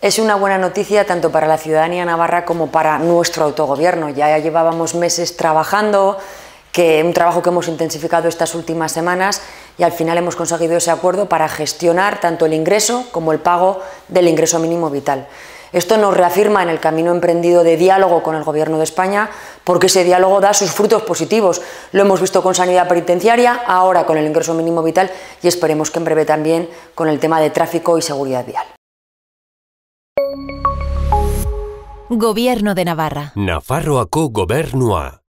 Es una buena noticia tanto para la ciudadanía navarra como para nuestro autogobierno. Ya llevábamos meses trabajando, que un trabajo que hemos intensificado estas últimas semanas y al final hemos conseguido ese acuerdo para gestionar tanto el ingreso como el pago del ingreso mínimo vital. Esto nos reafirma en el camino emprendido de diálogo con el Gobierno de España, porque ese diálogo da sus frutos positivos. Lo hemos visto con sanidad penitenciaria, ahora con el ingreso mínimo vital y esperemos que en breve también con el tema de tráfico y seguridad vial. Gobierno de Navarra. Nafarroako gobernua.